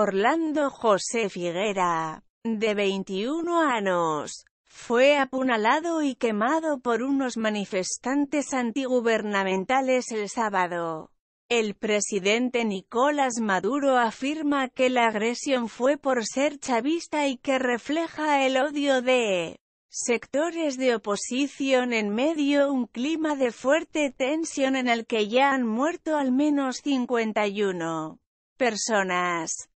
Orlando José Figuera, de 21 años, fue apunalado y quemado por unos manifestantes antigubernamentales el sábado. El presidente Nicolás Maduro afirma que la agresión fue por ser chavista y que refleja el odio de sectores de oposición en medio un clima de fuerte tensión en el que ya han muerto al menos 51 personas.